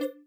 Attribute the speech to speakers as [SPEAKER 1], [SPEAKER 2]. [SPEAKER 1] you